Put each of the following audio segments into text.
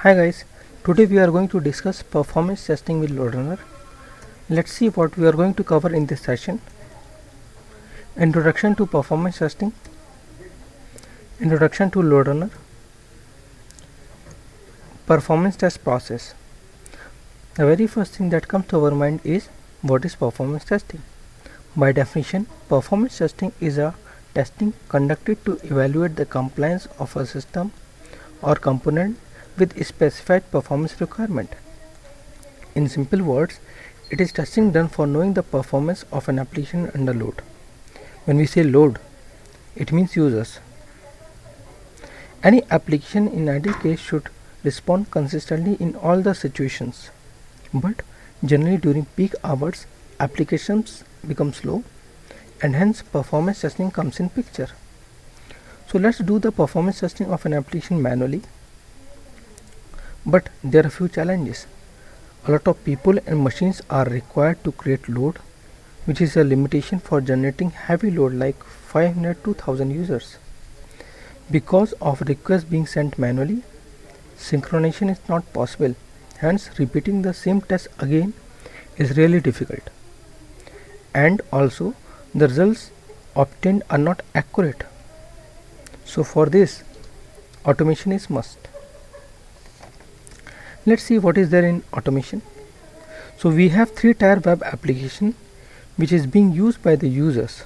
Hi guys, today we are going to discuss performance testing with LoadRunner. Let's see what we are going to cover in this session. Introduction to performance testing, Introduction to LoadRunner, Performance test process. The very first thing that comes to our mind is what is performance testing? By definition, performance testing is a testing conducted to evaluate the compliance of a system or component with specified performance requirement. In simple words, it is testing done for knowing the performance of an application under load. When we say load, it means users. Any application in ideal case should respond consistently in all the situations. But generally during peak hours, applications become slow and hence performance testing comes in picture. So let's do the performance testing of an application manually but there are few challenges. A lot of people and machines are required to create load which is a limitation for generating heavy load like 500 to 1000 users. Because of requests being sent manually synchronization is not possible. Hence repeating the same test again is really difficult. And also the results obtained are not accurate. So for this automation is must let's see what is there in automation. So we have three tier web application which is being used by the users.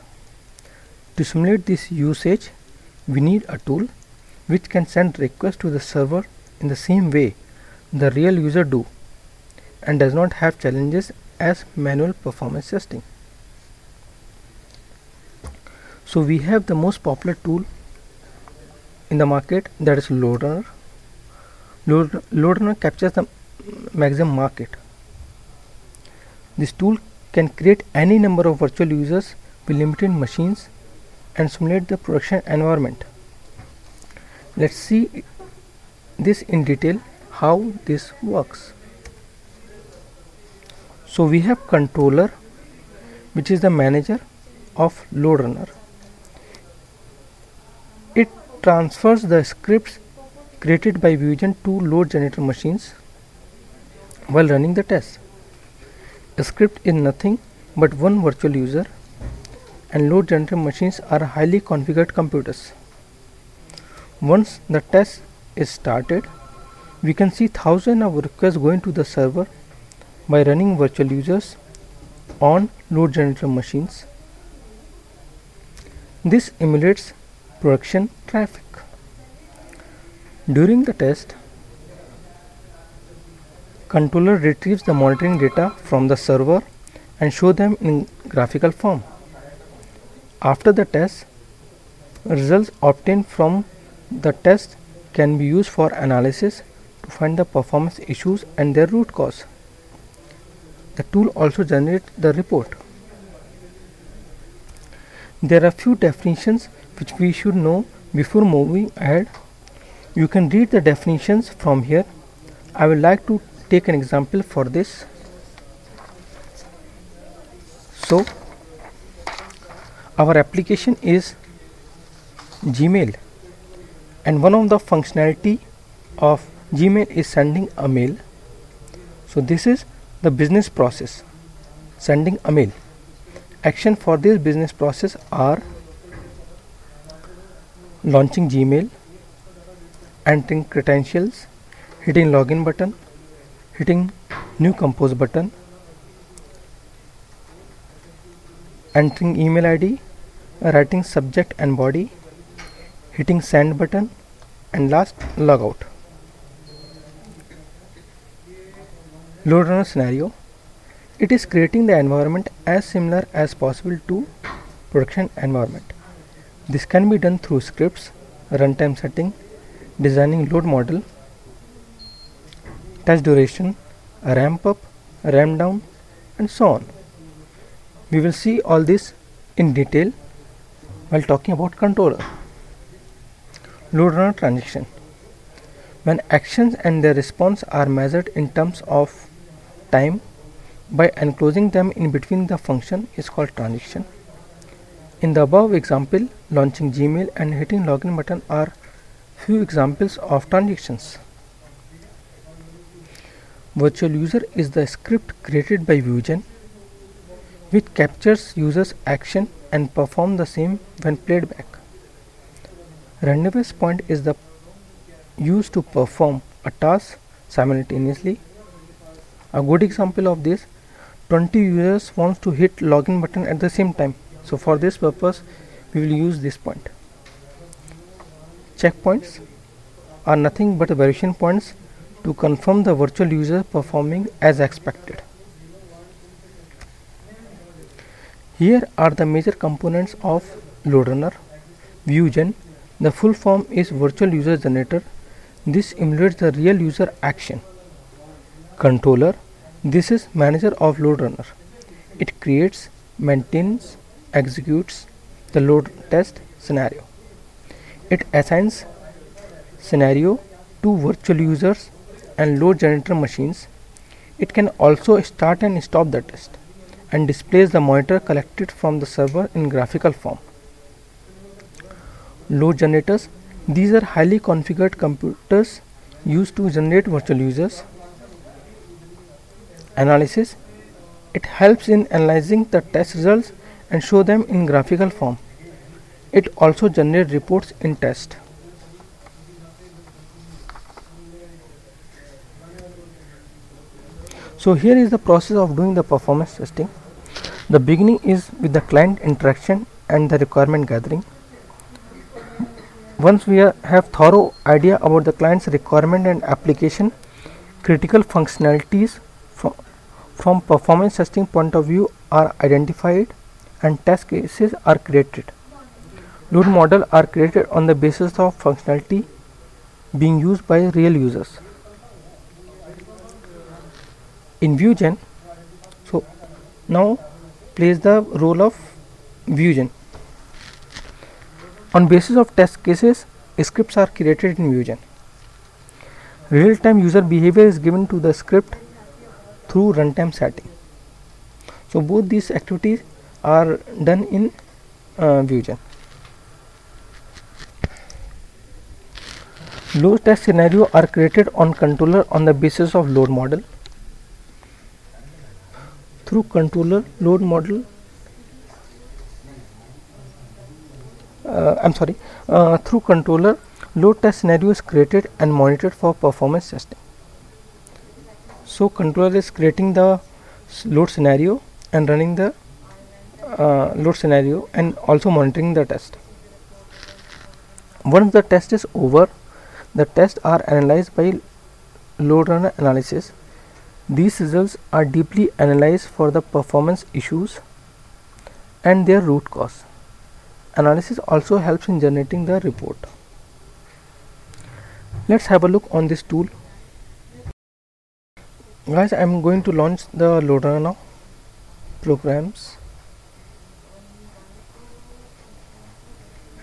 To simulate this usage we need a tool which can send requests to the server in the same way the real user do and does not have challenges as manual performance testing. So we have the most popular tool in the market that is LoadRunner Load, LoadRunner captures the maximum market. This tool can create any number of virtual users with limited machines and simulate the production environment. Let's see this in detail how this works. So we have controller which is the manager of LoadRunner. It transfers the scripts created by VuGen two load generator machines while running the test. A script is nothing but one virtual user and load generator machines are highly configured computers. Once the test is started, we can see thousands of requests going to the server by running virtual users on load generator machines. This emulates production traffic. During the test, controller retrieves the monitoring data from the server and show them in graphical form. After the test, results obtained from the test can be used for analysis to find the performance issues and their root cause. The tool also generates the report. There are few definitions which we should know before moving ahead you can read the definitions from here. I would like to take an example for this. So our application is Gmail. And one of the functionality of Gmail is sending a mail. So this is the business process sending a mail. Action for this business process are launching Gmail entering credentials, hitting login button, hitting new compose button, entering email ID, writing subject and body, hitting send button and last logout. LoadRunner scenario it is creating the environment as similar as possible to production environment. This can be done through scripts, runtime setting, designing load model, test duration, ramp up, ramp down and so on. We will see all this in detail while talking about controller. Load runner transaction. When actions and their response are measured in terms of time by enclosing them in between the function is called transaction. In the above example, launching Gmail and hitting login button are few examples of transactions. Virtual user is the script created by VuGen which captures user's action and perform the same when played back. Rendezvous point is the used to perform a task simultaneously. A good example of this 20 users wants to hit login button at the same time. So for this purpose we will use this point. Checkpoints are nothing but verification points to confirm the virtual user performing as expected. Here are the major components of LoadRunner. VuGen, the full form is virtual user generator. This emulates the real user action. Controller, this is manager of LoadRunner. It creates, maintains, executes the load test scenario. It assigns scenario to virtual users and load generator machines. It can also start and stop the test and displays the monitor collected from the server in graphical form. Load generators these are highly configured computers used to generate virtual users. Analysis it helps in analyzing the test results and show them in graphical form. It also generates reports in test. So here is the process of doing the performance testing. The beginning is with the client interaction and the requirement gathering. Once we have thorough idea about the client's requirement and application, critical functionalities from, from performance testing point of view are identified and test cases are created. Load model are created on the basis of functionality being used by real users. In VuGen so now plays the role of VuGen on basis of test cases scripts are created in VuGen real-time user behavior is given to the script through runtime setting. So both these activities are done in uh, load test scenario are created on controller on the basis of load model. Through controller load model uh, I'm sorry uh, through controller load test scenario is created and monitored for performance testing. So controller is creating the load scenario and running the uh, load scenario and also monitoring the test. Once the test is over the tests are analyzed by load runner analysis these results are deeply analyzed for the performance issues and their root cause. Analysis also helps in generating the report. Let's have a look on this tool. Guys, I am going to launch the loader now. Programs.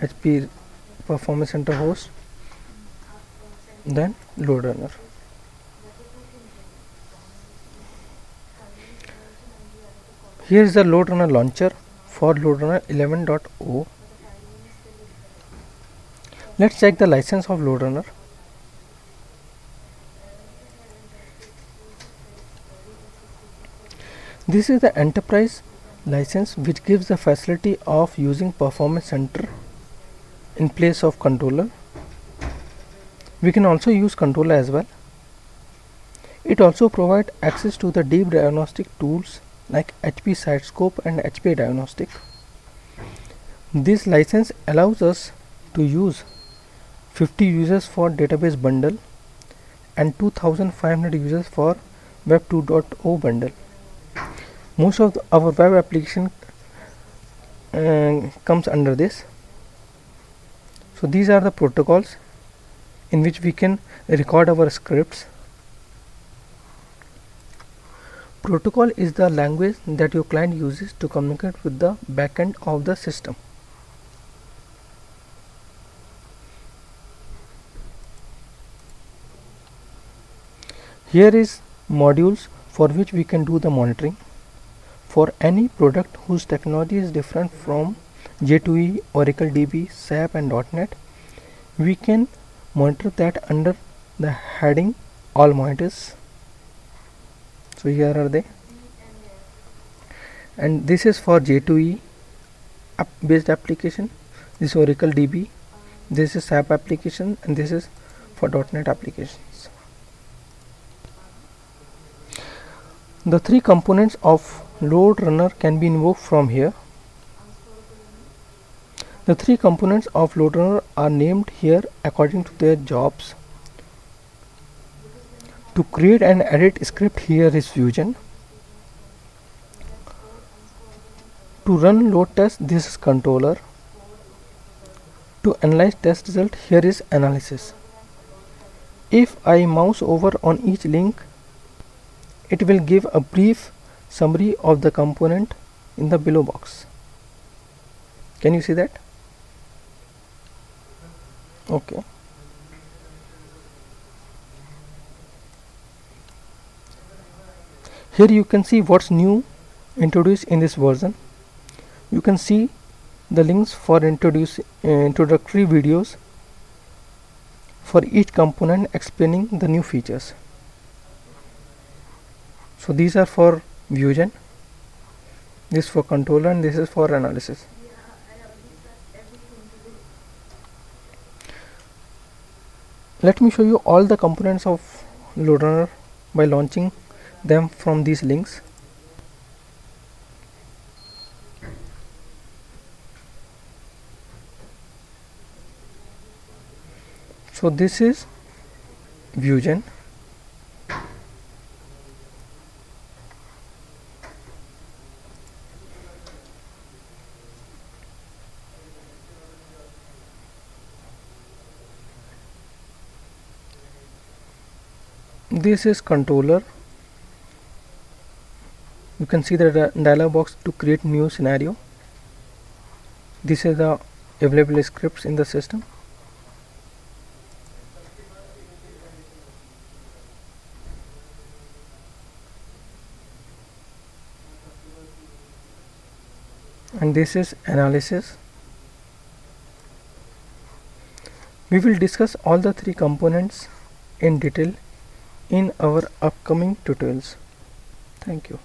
HP Performance Center host. Then load runner. Here is the LoadRunner launcher for LoadRunner 11.0. Let's check the license of LoadRunner. This is the enterprise license which gives the facility of using performance center in place of controller. We can also use controller as well. It also provides access to the deep diagnostic tools like HP Sitescope and HP Diagnostic. This license allows us to use 50 users for database bundle and 2500 users for web 2.0 bundle. Most of the, our web application uh, comes under this. So these are the protocols in which we can record our scripts Protocol is the language that your client uses to communicate with the backend of the system. Here is modules for which we can do the monitoring. For any product whose technology is different from J2E, Oracle DB, SAP and .NET, we can monitor that under the heading all monitors. So here are they. And this is for J2E app based application. This is Oracle DB this is SAP application and this is for .NET applications. The three components of load runner can be invoked from here the three components of load runner are named here according to their jobs. To create and edit script here is VuGen. To run load test this is controller. To analyze test result here is analysis. If I mouse over on each link it will give a brief summary of the component in the below box. Can you see that okay. Here you can see what's new introduced in this version. You can see the links for introduce uh, introductory videos for each component explaining the new features. So these are for VuGen this for controller and this is for analysis let me show you all the components of loader by launching them from these links. So this is VuGen this is controller. You can see the dialog box to create new scenario. This is the available scripts in the system. And this is analysis. We will discuss all the three components in detail in our upcoming tutorials. Thank you